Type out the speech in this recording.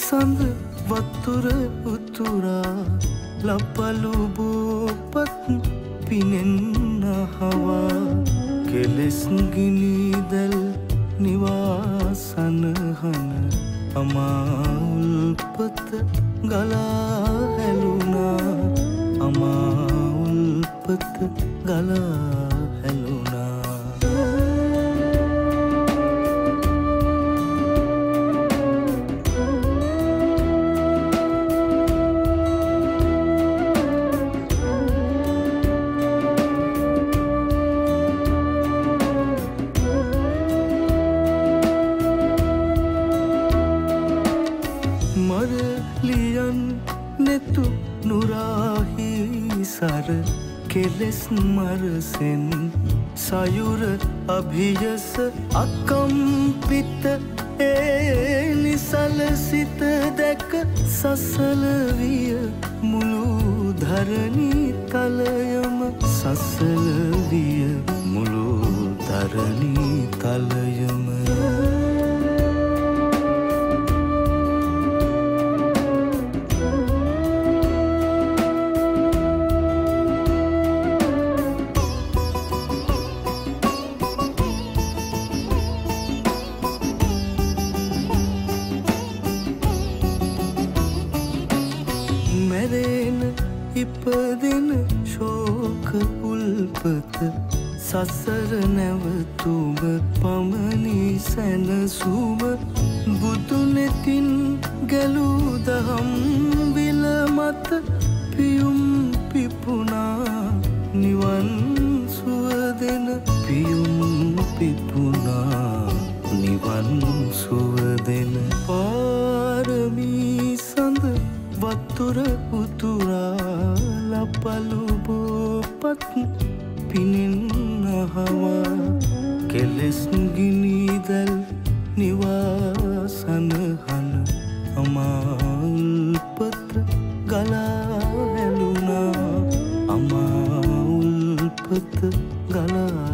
සඳ වත්තුර උතුරා ලපලු බෝපත් පිනෙන්න හවා. කෙලෙස් ගිනිදැල් නිවාසනහන අමාඋල්පත ගලා හැලුනා අමාඋල්පත ගලා මරලියන් නෙතු නුරාහි සර කෙලෙස් මරසෙන් සයුර අභියස අකම්පිත ඒ නිසල සිත දැක සසලවිය මුළු ධරණී තලයම සසලවිය මුළු ධරණී මැරෙන ඉපදෙන ශෝක උල්පත සසර නැවතුම පමණි සැනසුම බුදුනෙතින් ගැලූ දහම් විල මත පියුම් පිපුනා නිවන් සුවදෙන පියුම් පිපුනා නිවන් සුවදෙන වතුර උතුරා ලපලුබෝපත් පිණින්නහවා කෙලෙස් ගිනිදැල් නිවාසනහන අමාල්පත ගලා ඇලුනා අමාඋල්පත ගලා